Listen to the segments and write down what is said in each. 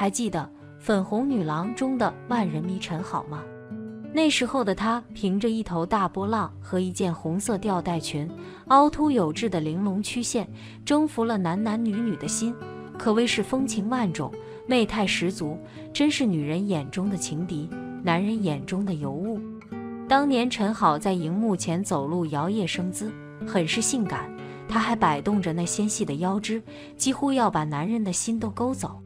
还记得《粉红女郎》中的万人迷陈好吗？那时候的她，凭着一头大波浪和一件红色吊带裙，凹凸有致的玲珑曲线，征服了男男女女的心，可谓是风情万种，媚态十足，真是女人眼中的情敌，男人眼中的尤物。当年陈好在荧幕前走路摇曳生姿，很是性感，她还摆动着那纤细的腰肢，几乎要把男人的心都勾走。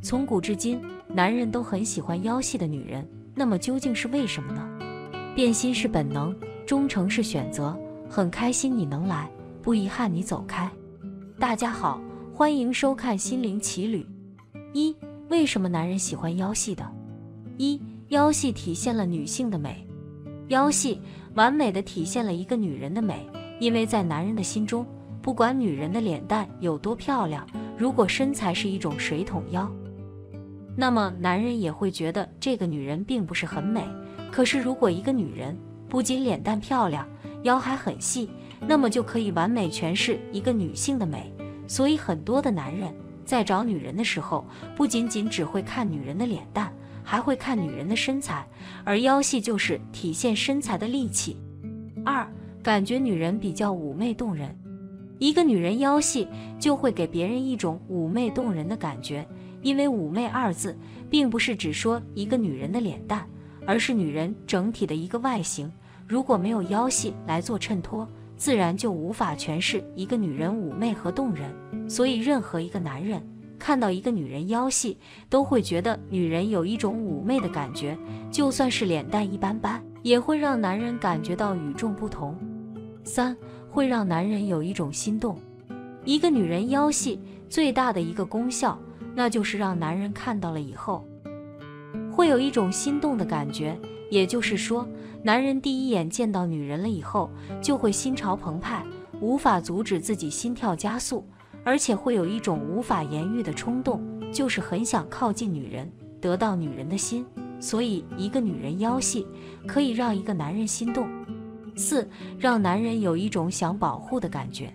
从古至今，男人都很喜欢腰细的女人。那么究竟是为什么呢？变心是本能，忠诚是选择。很开心你能来，不遗憾你走开。大家好，欢迎收看《心灵奇旅》。一、为什么男人喜欢腰细的？一、腰细体现了女性的美，腰细完美的体现了一个女人的美。因为在男人的心中，不管女人的脸蛋有多漂亮，如果身材是一种水桶腰。那么男人也会觉得这个女人并不是很美。可是如果一个女人不仅脸蛋漂亮，腰还很细，那么就可以完美诠释一个女性的美。所以很多的男人在找女人的时候，不仅仅只会看女人的脸蛋，还会看女人的身材，而腰细就是体现身材的利器。二，感觉女人比较妩媚动人。一个女人腰细，就会给别人一种妩媚动人的感觉。因为“妩媚”二字，并不是只说一个女人的脸蛋，而是女人整体的一个外形。如果没有腰细来做衬托，自然就无法诠释一个女人妩媚和动人。所以，任何一个男人看到一个女人腰细，都会觉得女人有一种妩媚的感觉。就算是脸蛋一般般，也会让男人感觉到与众不同。三，会让男人有一种心动。一个女人腰细，最大的一个功效。那就是让男人看到了以后，会有一种心动的感觉。也就是说，男人第一眼见到女人了以后，就会心潮澎湃，无法阻止自己心跳加速，而且会有一种无法言喻的冲动，就是很想靠近女人，得到女人的心。所以，一个女人腰细，可以让一个男人心动。四，让男人有一种想保护的感觉。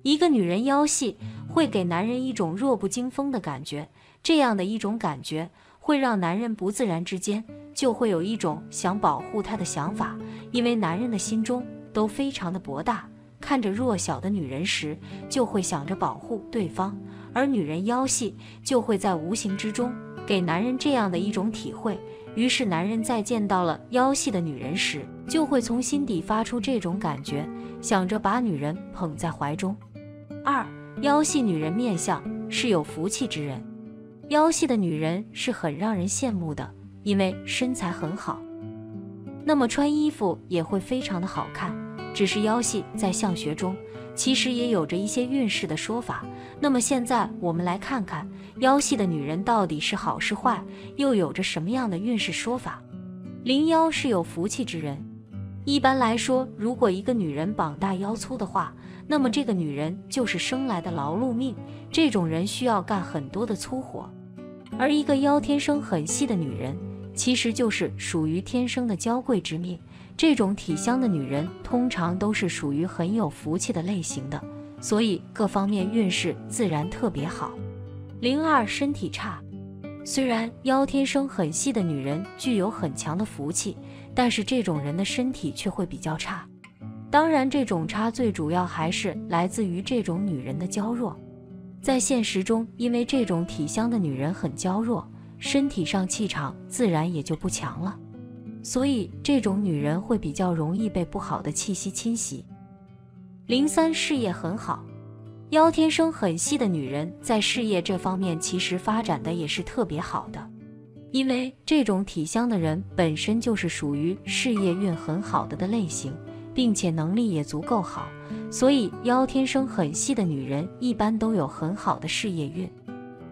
一个女人腰细。会给男人一种弱不禁风的感觉，这样的一种感觉会让男人不自然之间就会有一种想保护她的想法，因为男人的心中都非常的博大，看着弱小的女人时就会想着保护对方，而女人腰细就会在无形之中给男人这样的一种体会，于是男人在见到了腰细的女人时，就会从心底发出这种感觉，想着把女人捧在怀中。二。腰细女人面相是有福气之人，腰细的女人是很让人羡慕的，因为身材很好，那么穿衣服也会非常的好看。只是腰细在相学中其实也有着一些运势的说法。那么现在我们来看看腰细的女人到底是好是坏，又有着什么样的运势说法？灵腰是有福气之人，一般来说，如果一个女人膀大腰粗的话。那么这个女人就是生来的劳碌命，这种人需要干很多的粗活。而一个腰天生很细的女人，其实就是属于天生的娇贵之命。这种体香的女人，通常都是属于很有福气的类型的，所以各方面运势自然特别好。零二身体差，虽然腰天生很细的女人具有很强的福气，但是这种人的身体却会比较差。当然，这种差最主要还是来自于这种女人的娇弱。在现实中，因为这种体香的女人很娇弱，身体上气场自然也就不强了，所以这种女人会比较容易被不好的气息侵袭。零三事业很好，腰天生很细的女人在事业这方面其实发展的也是特别好的，因为这种体香的人本身就是属于事业运很好的的类型。并且能力也足够好，所以腰天生很细的女人一般都有很好的事业运。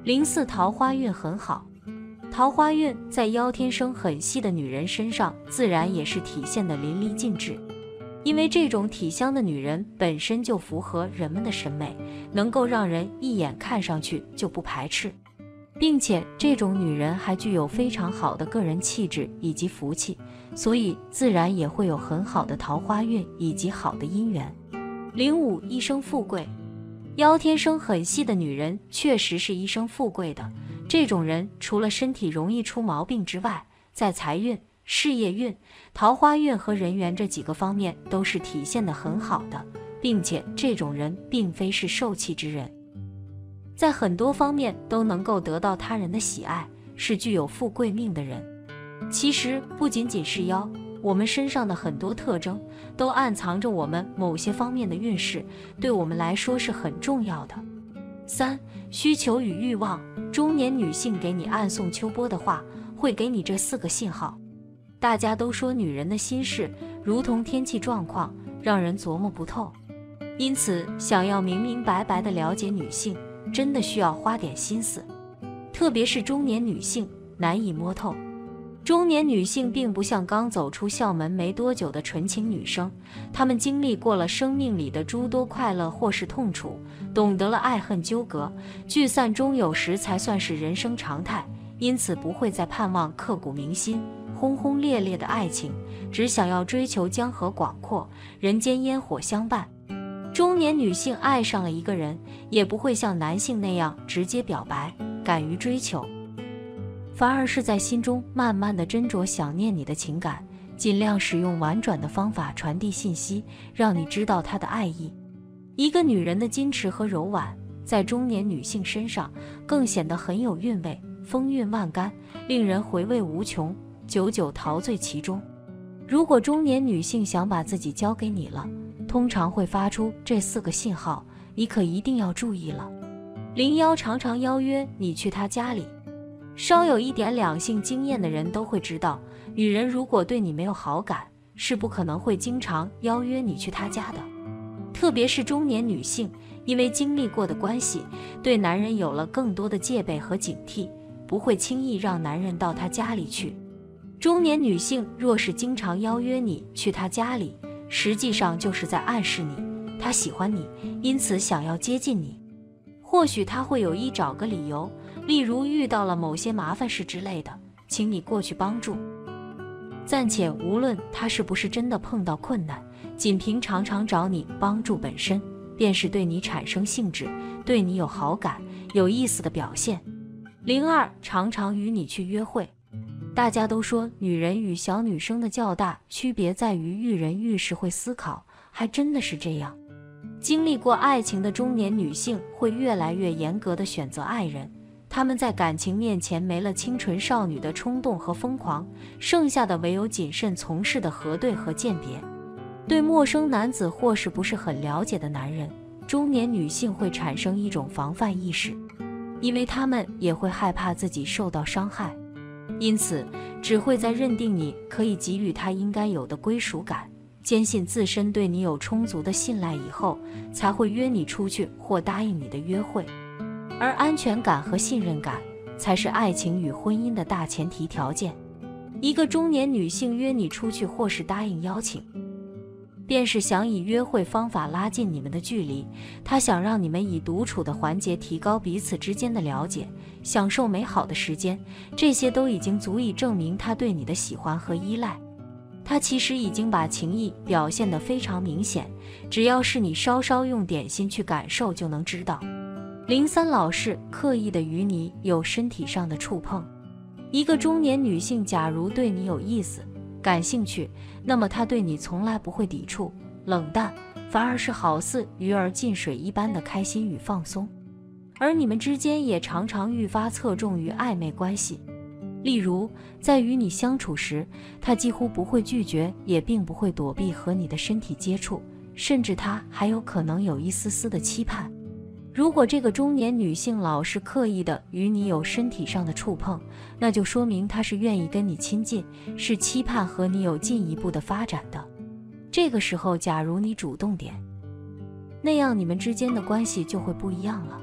零四桃花运很好，桃花运在腰天生很细的女人身上自然也是体现的淋漓尽致。因为这种体香的女人本身就符合人们的审美，能够让人一眼看上去就不排斥，并且这种女人还具有非常好的个人气质以及福气。所以自然也会有很好的桃花运以及好的姻缘。零五一生富贵，腰天生很细的女人确实是一生富贵的。这种人除了身体容易出毛病之外，在财运、事业运、桃花运和人缘这几个方面都是体现的很好的，并且这种人并非是受气之人，在很多方面都能够得到他人的喜爱，是具有富贵命的人。其实不仅仅是妖，我们身上的很多特征都暗藏着我们某些方面的运势，对我们来说是很重要的。三需求与欲望，中年女性给你暗送秋波的话，会给你这四个信号。大家都说女人的心事如同天气状况，让人琢磨不透。因此，想要明明白白的了解女性，真的需要花点心思，特别是中年女性难以摸透。中年女性并不像刚走出校门没多久的纯情女生，她们经历过了生命里的诸多快乐或是痛楚，懂得了爱恨纠葛，聚散终有时才算是人生常态，因此不会再盼望刻骨铭心、轰轰烈烈的爱情，只想要追求江河广阔，人间烟火相伴。中年女性爱上了一个人，也不会像男性那样直接表白，敢于追求。反而是在心中慢慢的斟酌想念你的情感，尽量使用婉转的方法传递信息，让你知道他的爱意。一个女人的矜持和柔婉，在中年女性身上更显得很有韵味，风韵万竿，令人回味无穷，久久陶醉其中。如果中年女性想把自己交给你了，通常会发出这四个信号，你可一定要注意了。零幺常常邀约你去他家里。稍有一点两性经验的人都会知道，女人如果对你没有好感，是不可能会经常邀约你去她家的。特别是中年女性，因为经历过的关系，对男人有了更多的戒备和警惕，不会轻易让男人到她家里去。中年女性若是经常邀约你去她家里，实际上就是在暗示你，他喜欢你，因此想要接近你。或许他会有意找个理由。例如遇到了某些麻烦事之类的，请你过去帮助。暂且无论他是不是真的碰到困难，仅凭常常找你帮助本身，便是对你产生兴致、对你有好感、有意思的表现。零二常常与你去约会。大家都说女人与小女生的较大区别在于遇人遇事会思考，还真的是这样。经历过爱情的中年女性会越来越严格的选择爱人。她们在感情面前没了清纯少女的冲动和疯狂，剩下的唯有谨慎从事的核对和鉴别。对陌生男子或是不是很了解的男人，中年女性会产生一种防范意识，因为他们也会害怕自己受到伤害，因此只会在认定你可以给予他应该有的归属感，坚信自身对你有充足的信赖以后，才会约你出去或答应你的约会。而安全感和信任感才是爱情与婚姻的大前提条件。一个中年女性约你出去或是答应邀请，便是想以约会方法拉近你们的距离。他想让你们以独处的环节提高彼此之间的了解，享受美好的时间。这些都已经足以证明他对你的喜欢和依赖。他其实已经把情意表现得非常明显，只要是你稍稍用点心去感受，就能知道。林三老是刻意的与你有身体上的触碰。一个中年女性，假如对你有意思、感兴趣，那么他对你从来不会抵触、冷淡，反而是好似鱼儿进水一般的开心与放松。而你们之间也常常愈发侧重于暧昧关系。例如，在与你相处时，他几乎不会拒绝，也并不会躲避和你的身体接触，甚至他还有可能有一丝丝的期盼。如果这个中年女性老是刻意的与你有身体上的触碰，那就说明她是愿意跟你亲近，是期盼和你有进一步的发展的。这个时候，假如你主动点，那样你们之间的关系就会不一样了。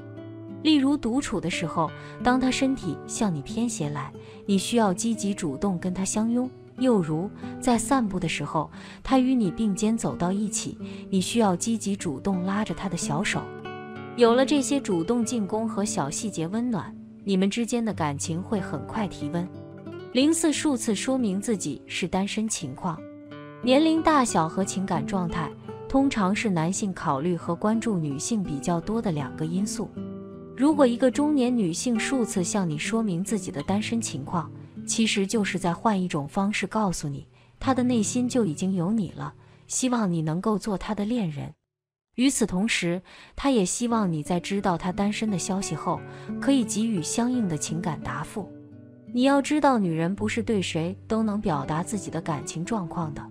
例如独处的时候，当他身体向你偏斜来，你需要积极主动跟他相拥；又如在散步的时候，他与你并肩走到一起，你需要积极主动拉着他的小手。有了这些主动进攻和小细节温暖，你们之间的感情会很快提温。零四数次说明自己是单身情况，年龄大小和情感状态，通常是男性考虑和关注女性比较多的两个因素。如果一个中年女性数次向你说明自己的单身情况，其实就是在换一种方式告诉你，她的内心就已经有你了，希望你能够做她的恋人。与此同时，他也希望你在知道他单身的消息后，可以给予相应的情感答复。你要知道，女人不是对谁都能表达自己的感情状况的。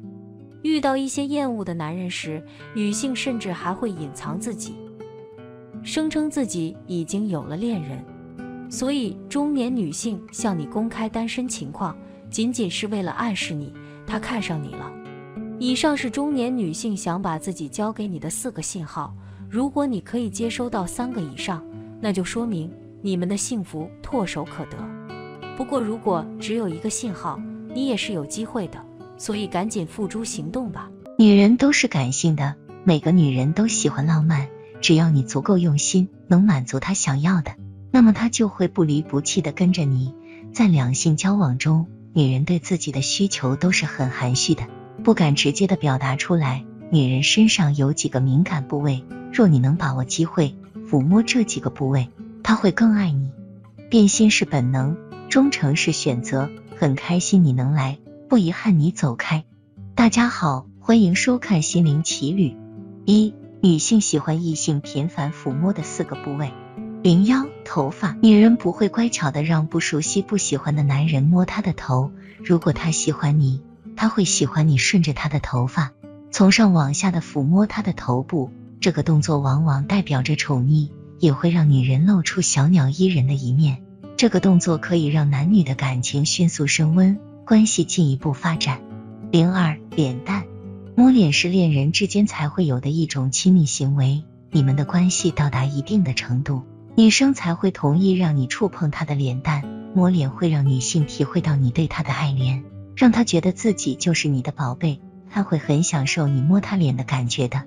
遇到一些厌恶的男人时，女性甚至还会隐藏自己，声称自己已经有了恋人。所以，中年女性向你公开单身情况，仅仅是为了暗示你她看上你了。以上是中年女性想把自己交给你的四个信号。如果你可以接收到三个以上，那就说明你们的幸福唾手可得。不过，如果只有一个信号，你也是有机会的。所以赶紧付诸行动吧。女人都是感性的，每个女人都喜欢浪漫。只要你足够用心，能满足她想要的，那么她就会不离不弃的跟着你。在两性交往中，女人对自己的需求都是很含蓄的，不敢直接的表达出来。女人身上有几个敏感部位，若你能把握机会抚摸这几个部位，她会更爱你。变心是本能，忠诚是选择。很开心你能来。不遗憾你走开。大家好，欢迎收看心灵奇旅。一、女性喜欢异性频繁抚摸的四个部位：零腰、头发。女人不会乖巧的让不熟悉、不喜欢的男人摸她的头。如果他喜欢你，他会喜欢你顺着他的头发，从上往下的抚摸他的头部。这个动作往往代表着宠溺，也会让女人露出小鸟依人的一面。这个动作可以让男女的感情迅速升温。关系进一步发展。零二脸蛋，摸脸是恋人之间才会有的一种亲密行为。你们的关系到达一定的程度，女生才会同意让你触碰她的脸蛋。摸脸会让女性体会到你对她的爱怜，让他觉得自己就是你的宝贝，他会很享受你摸他脸的感觉的。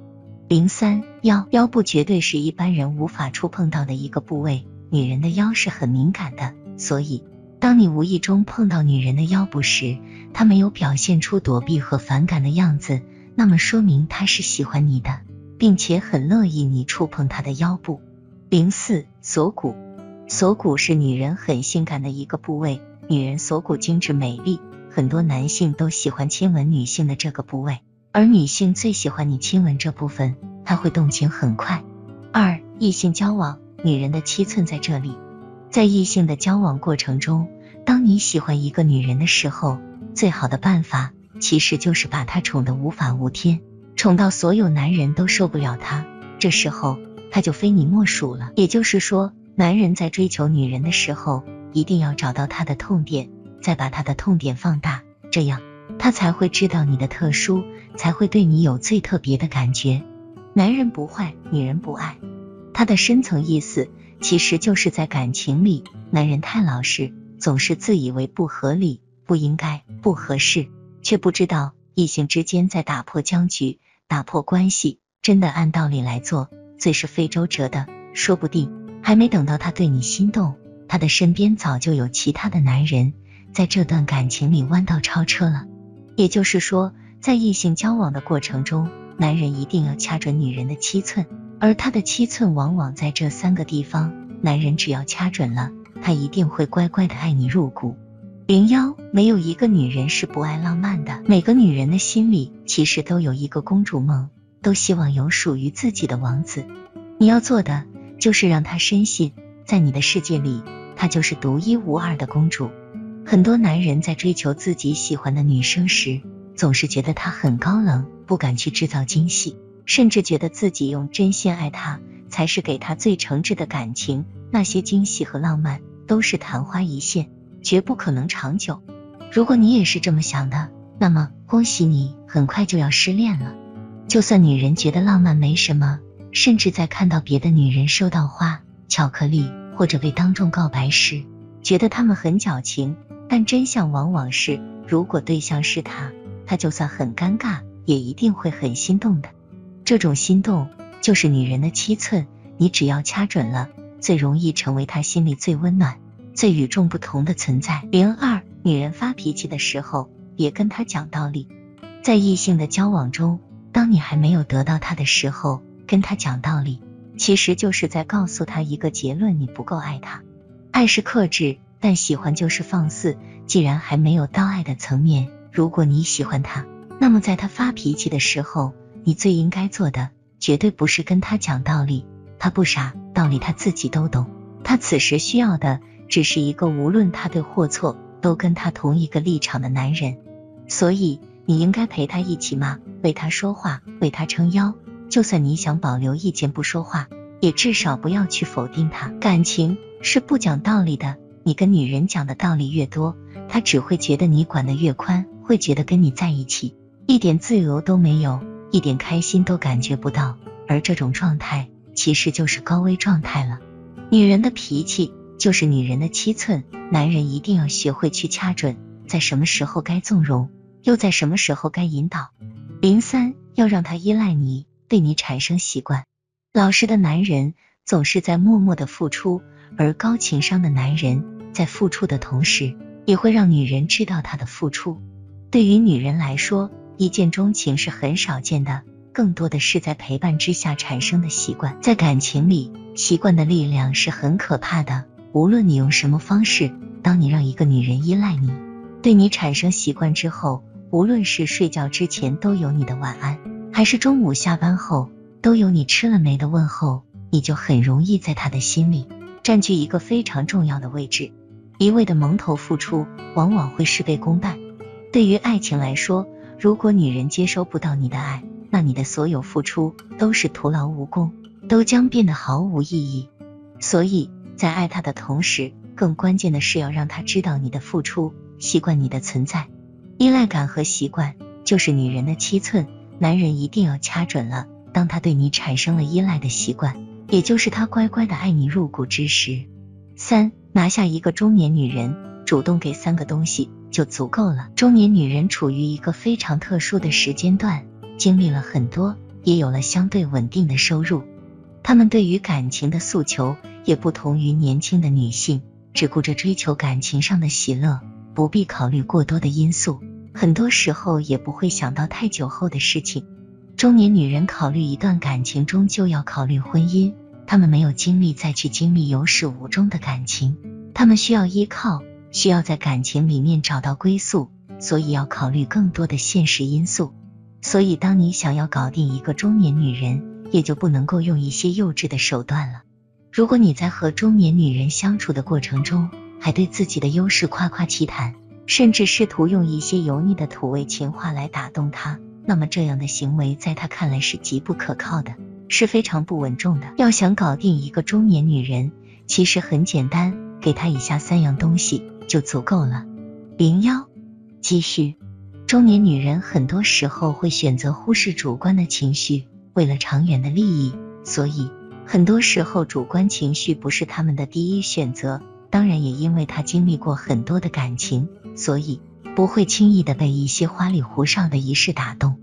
零三腰，腰部绝对是一般人无法触碰到的一个部位，女人的腰是很敏感的，所以。当你无意中碰到女人的腰部时，她没有表现出躲避和反感的样子，那么说明她是喜欢你的，并且很乐意你触碰她的腰部。零四锁骨，锁骨是女人很性感的一个部位，女人锁骨精致美丽，很多男性都喜欢亲吻女性的这个部位，而女性最喜欢你亲吻这部分，她会动情很快。二异性交往，女人的七寸在这里。在异性的交往过程中，当你喜欢一个女人的时候，最好的办法其实就是把她宠得无法无天，宠到所有男人都受不了她，这时候她就非你莫属了。也就是说，男人在追求女人的时候，一定要找到她的痛点，再把他的痛点放大，这样他才会知道你的特殊，才会对你有最特别的感觉。男人不坏，女人不爱，他的深层意思。其实就是在感情里，男人太老实，总是自以为不合理、不应该、不合适，却不知道异性之间在打破僵局、打破关系。真的按道理来做，最是非周折的。说不定还没等到他对你心动，他的身边早就有其他的男人在这段感情里弯道超车了。也就是说，在异性交往的过程中，男人一定要掐准女人的七寸。而他的七寸往往在这三个地方，男人只要掐准了，他一定会乖乖的爱你入骨。零幺，没有一个女人是不爱浪漫的，每个女人的心里其实都有一个公主梦，都希望有属于自己的王子。你要做的就是让他深信，在你的世界里，她就是独一无二的公主。很多男人在追求自己喜欢的女生时，总是觉得她很高冷，不敢去制造惊喜。甚至觉得自己用真心爱她，才是给她最诚挚的感情。那些惊喜和浪漫都是昙花一现，绝不可能长久。如果你也是这么想的，那么恭喜你，很快就要失恋了。就算女人觉得浪漫没什么，甚至在看到别的女人收到花、巧克力或者被当众告白时，觉得他们很矫情，但真相往往是，如果对象是他，他就算很尴尬，也一定会很心动的。这种心动就是女人的七寸，你只要掐准了，最容易成为他心里最温暖、最与众不同的存在。零二，女人发脾气的时候，别跟她讲道理。在异性的交往中，当你还没有得到他的时候，跟他讲道理，其实就是在告诉他一个结论：你不够爱他。爱是克制，但喜欢就是放肆。既然还没有到爱的层面，如果你喜欢他，那么在他发脾气的时候，你最应该做的，绝对不是跟他讲道理。他不傻，道理他自己都懂。他此时需要的，只是一个无论他对或错，都跟他同一个立场的男人。所以，你应该陪他一起骂，为他说话，为他撑腰。就算你想保留意见不说话，也至少不要去否定他。感情是不讲道理的，你跟女人讲的道理越多，她只会觉得你管得越宽，会觉得跟你在一起一点自由都没有，一点开心都感觉不到。而这种状态其实就是高危状态了。女人的脾气就是女人的七寸，男人一定要学会去掐准，在什么时候该纵容，又在什么时候该引导。零三，要让他依赖你。对你产生习惯，老实的男人总是在默默的付出，而高情商的男人在付出的同时，也会让女人知道他的付出。对于女人来说，一见钟情是很少见的，更多的是在陪伴之下产生的习惯。在感情里，习惯的力量是很可怕的。无论你用什么方式，当你让一个女人依赖你，对你产生习惯之后，无论是睡觉之前都有你的晚安。还是中午下班后都有你吃了没的问候，你就很容易在她的心里占据一个非常重要的位置。一味的蒙头付出，往往会事倍功半。对于爱情来说，如果女人接收不到你的爱，那你的所有付出都是徒劳无功，都将变得毫无意义。所以在爱他的同时，更关键的是要让他知道你的付出，习惯你的存在。依赖感和习惯就是女人的七寸。男人一定要掐准了，当他对你产生了依赖的习惯，也就是他乖乖的爱你入骨之时。三，拿下一个中年女人，主动给三个东西就足够了。中年女人处于一个非常特殊的时间段，经历了很多，也有了相对稳定的收入。她们对于感情的诉求也不同于年轻的女性，只顾着追求感情上的喜乐，不必考虑过多的因素。很多时候也不会想到太久后的事情。中年女人考虑一段感情中就要考虑婚姻，他们没有精力再去经历有始无终的感情，他们需要依靠，需要在感情里面找到归宿，所以要考虑更多的现实因素。所以，当你想要搞定一个中年女人，也就不能够用一些幼稚的手段了。如果你在和中年女人相处的过程中，还对自己的优势夸夸其谈。甚至试图用一些油腻的土味情话来打动她，那么这样的行为在她看来是极不可靠的，是非常不稳重的。要想搞定一个中年女人，其实很简单，给她以下三样东西就足够了。零幺，积蓄。中年女人很多时候会选择忽视主观的情绪，为了长远的利益，所以很多时候主观情绪不是他们的第一选择。当然，也因为她经历过很多的感情。所以不会轻易的被一些花里胡哨的仪式打动。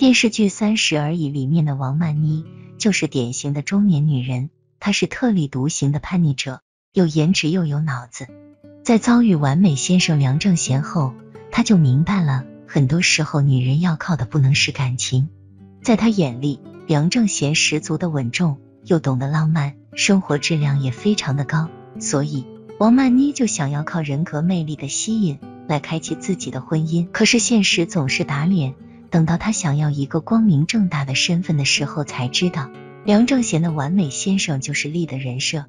电视剧《三十而已》里面的王曼妮就是典型的中年女人，她是特立独行的叛逆者，有颜值又有脑子。在遭遇完美先生梁正贤后，她就明白了，很多时候女人要靠的不能是感情。在她眼里，梁正贤十足的稳重，又懂得浪漫，生活质量也非常的高，所以王曼妮就想要靠人格魅力的吸引。来开启自己的婚姻，可是现实总是打脸。等到他想要一个光明正大的身份的时候，才知道梁正贤的完美先生就是丽的人设。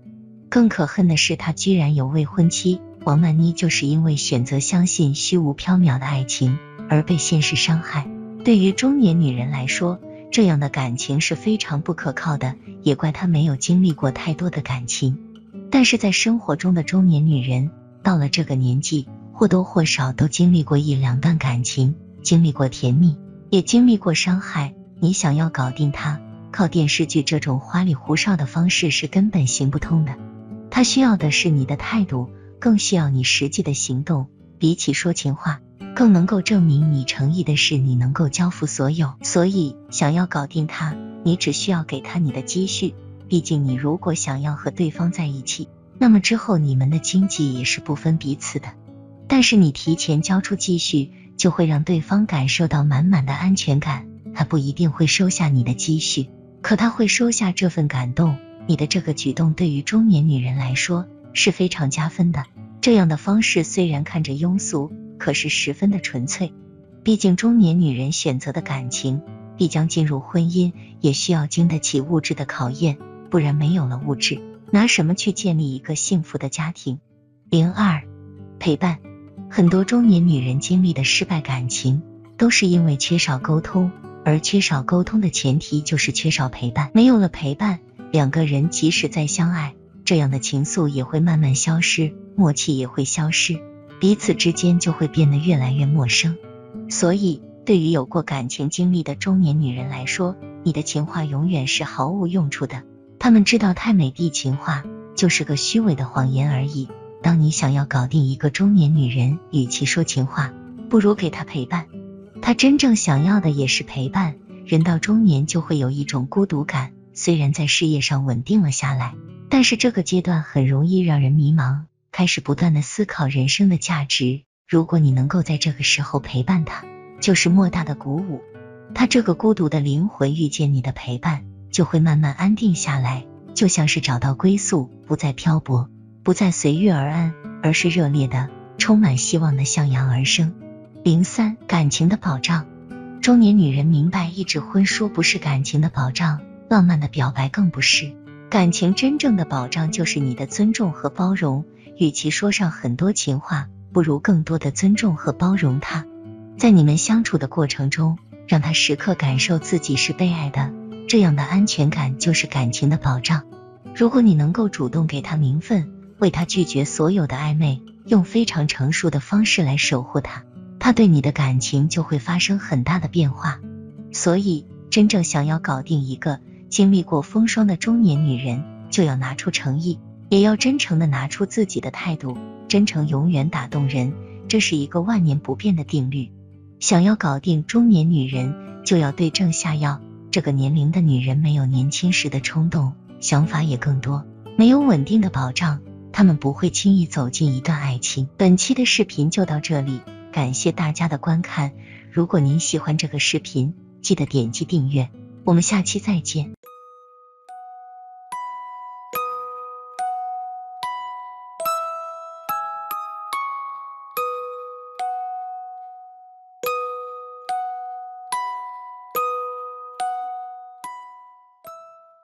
更可恨的是，他居然有未婚妻。王曼妮就是因为选择相信虚无缥缈的爱情而被现实伤害。对于中年女人来说，这样的感情是非常不可靠的，也怪她没有经历过太多的感情。但是在生活中的中年女人到了这个年纪。或多或少都经历过一两段感情，经历过甜蜜，也经历过伤害。你想要搞定他，靠电视剧这种花里胡哨的方式是根本行不通的。他需要的是你的态度，更需要你实际的行动。比起说情话，更能够证明你诚意的是你能够交付所有。所以，想要搞定他，你只需要给他你的积蓄。毕竟，你如果想要和对方在一起，那么之后你们的经济也是不分彼此的。但是你提前交出积蓄，就会让对方感受到满满的安全感。他不一定会收下你的积蓄，可他会收下这份感动。你的这个举动对于中年女人来说是非常加分的。这样的方式虽然看着庸俗，可是十分的纯粹。毕竟中年女人选择的感情，必将进入婚姻，也需要经得起物质的考验，不然没有了物质，拿什么去建立一个幸福的家庭？零二陪伴，很多中年女人经历的失败感情，都是因为缺少沟通，而缺少沟通的前提就是缺少陪伴。没有了陪伴，两个人即使再相爱，这样的情愫也会慢慢消失，默契也会消失，彼此之间就会变得越来越陌生。所以，对于有过感情经历的中年女人来说，你的情话永远是毫无用处的。他们知道太美的情话就是个虚伪的谎言而已。当你想要搞定一个中年女人，与其说情话，不如给她陪伴。她真正想要的也是陪伴。人到中年就会有一种孤独感，虽然在事业上稳定了下来，但是这个阶段很容易让人迷茫，开始不断的思考人生的价值。如果你能够在这个时候陪伴她，就是莫大的鼓舞。她这个孤独的灵魂遇见你的陪伴，就会慢慢安定下来，就像是找到归宿，不再漂泊。不再随遇而安，而是热烈的、充满希望的向阳而生。零三，感情的保障。中年女人明白，一纸婚书不是感情的保障，浪漫的表白更不是。感情真正的保障就是你的尊重和包容。与其说上很多情话，不如更多的尊重和包容他。在你们相处的过程中，让他时刻感受自己是被爱的，这样的安全感就是感情的保障。如果你能够主动给他名分。为他拒绝所有的暧昧，用非常成熟的方式来守护他，他对你的感情就会发生很大的变化。所以，真正想要搞定一个经历过风霜的中年女人，就要拿出诚意，也要真诚的拿出自己的态度。真诚永远打动人，这是一个万年不变的定律。想要搞定中年女人，就要对症下药。这个年龄的女人没有年轻时的冲动，想法也更多，没有稳定的保障。他们不会轻易走进一段爱情。本期的视频就到这里，感谢大家的观看。如果您喜欢这个视频，记得点击订阅。我们下期再见。